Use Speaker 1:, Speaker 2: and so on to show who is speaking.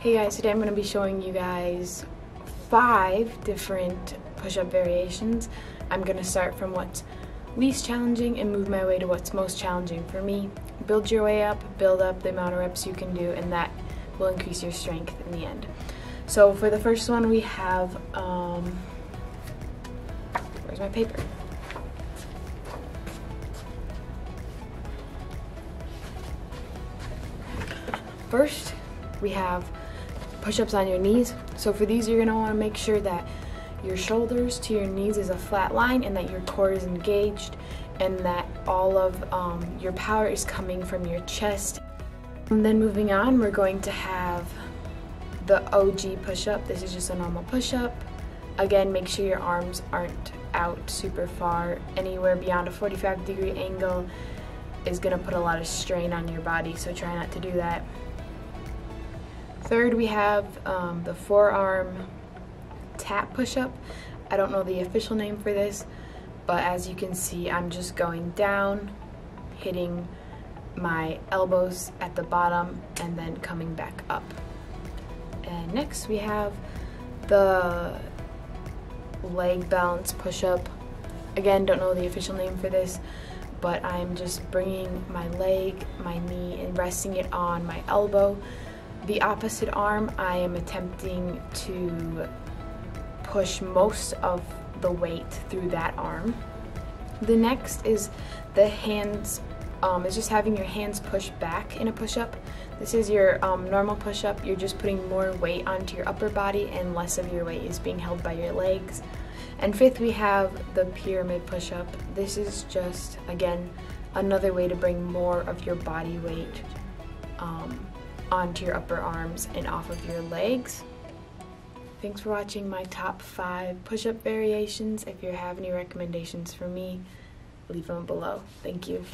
Speaker 1: Hey guys, today I'm going to be showing you guys five different push-up variations. I'm going to start from what's least challenging and move my way to what's most challenging for me. Build your way up, build up the amount of reps you can do, and that will increase your strength in the end. So for the first one we have, um, where's my paper? First, we have push-ups on your knees. So for these, you're gonna wanna make sure that your shoulders to your knees is a flat line and that your core is engaged and that all of um, your power is coming from your chest. And then moving on, we're going to have the OG push-up. This is just a normal push-up. Again, make sure your arms aren't out super far. Anywhere beyond a 45 degree angle is gonna put a lot of strain on your body, so try not to do that. Third, we have um, the forearm tap push-up. I don't know the official name for this, but as you can see, I'm just going down, hitting my elbows at the bottom, and then coming back up. And next we have the leg balance push-up. Again, don't know the official name for this, but I'm just bringing my leg, my knee, and resting it on my elbow the opposite arm, I am attempting to push most of the weight through that arm. The next is the hands, um, is just having your hands push back in a push-up. This is your um, normal push-up. You're just putting more weight onto your upper body and less of your weight is being held by your legs. And fifth, we have the pyramid push-up. This is just, again, another way to bring more of your body weight um, onto your upper arms and off of your legs. Thanks for watching my top five push-up variations. If you have any recommendations for me, leave them below. Thank you.